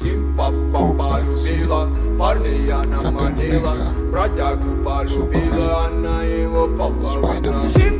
Симпапа полюбила парня наманила Бродягу полюбила, она его половина Симпапа